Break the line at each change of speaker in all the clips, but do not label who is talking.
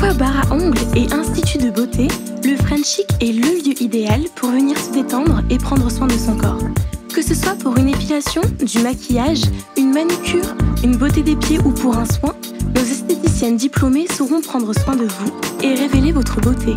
fois bar à ongles et institut de beauté, le French Chic est le lieu idéal pour venir se détendre et prendre soin de son corps. Que ce soit pour une épilation, du maquillage, une manucure, une beauté des pieds ou pour un soin, nos esthéticiennes diplômées sauront prendre soin de vous et révéler votre beauté.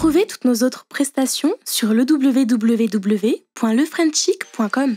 Retrouvez toutes nos autres prestations sur le www.lefrenchic.com.